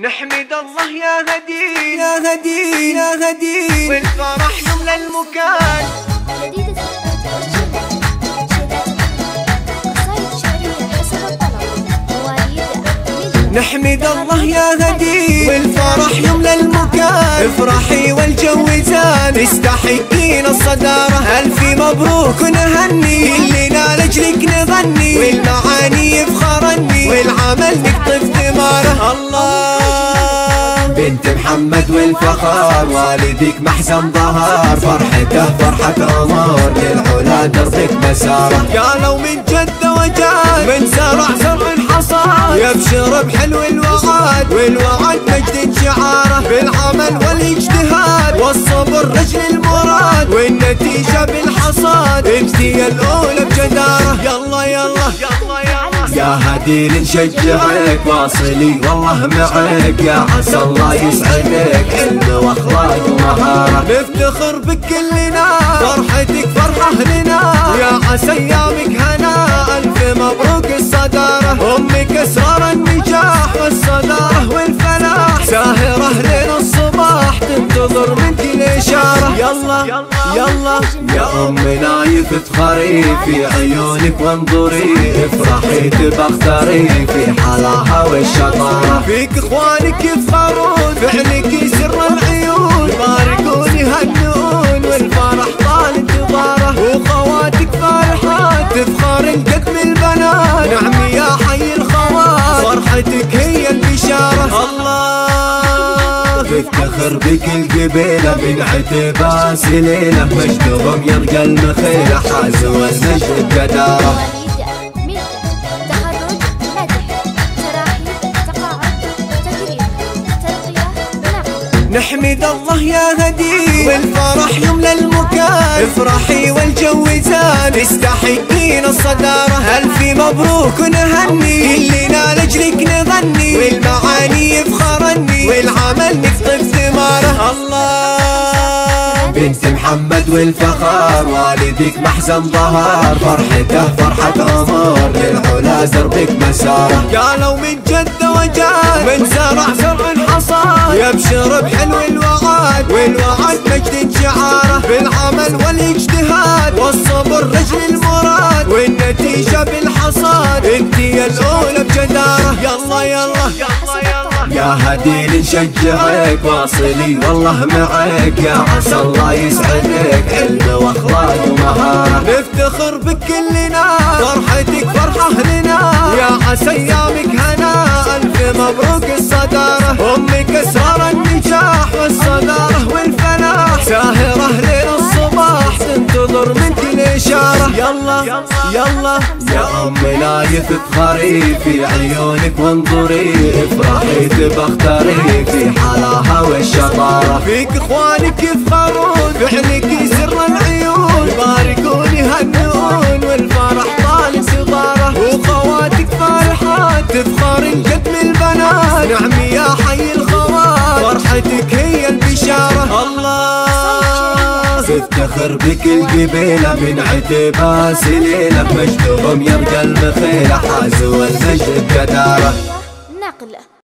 نحمد الله يا هدي يا هدي يا هدي والفرح يملى المكان نحمد الله يا هدي والفرح يملى المكان افرحي والجو زان. تستحقين الصدارة. ألف مبروك ونهني كلنا لأجلك نغني. والمعاني يفخرني والعمل نقطف ثماره الله. بنت محمد والفخار والدك محزن ظهر. فرحته فرحة عمر للعلا دربك مساره قالوا من جدة وجاد من زرع زرع الحصاد يبشر بحلو الوعد والوعد مجد شعاره بالعمل والاجتهاد والصبر رجل المراد والنتيجة بالحصاد. انتي الأولى يا هدي نشجعك واصلي والله معك. يا عسى الله يسعدك علم وأخلاق ومهارة نفتخر بك كلنا فرحتك فرحة لنا. يا عسى أيامك هنا ألف مبروك الصدارة. أمك أسرار يلا يلا. يا امنا يفتخري في عيونك وانظري افرحي تبختري في حلاها والشطارة. فيك إخوانك يفخرون الله تفتخر بك القبيلة من عتباس ليلة مجدهم يرقى المخيلة حازوا المجد بقدارة مواليد ملك تخرج مدح تراحيب تقاعد تكريم ترقية نعم نحمد الله يا هدي والفرح يملى المكان. محمد والفخار والدك محزن ظهر. فرحته فرحة عمر للعلا زربك مساره قالوا من جدة وجاد من زرع زرع الحصاد يبشر بحلو الوعد والوعد مجد شعاره بالعمل والاجتهاد والصبر رجل المراد. والنتيجة بالحصاد انتي الأولى بجدارة. يلا يلا يلا يلا. يا هدي نشجعك واصلي والله معك. يا عسى الله يسعدك علم واخلاق ومهارة نفتخر بك كلنا فرحتك يلا يلا. يا امنا يفخري في عيونك وانظري افرحي تبختري في حلاها والشطارة. فيك إخوانك يفخرون فعلك تفتخر بك القبيلة من عتباس ليلة مجدهم يرقى المخيلة حازوا المجد بقدارة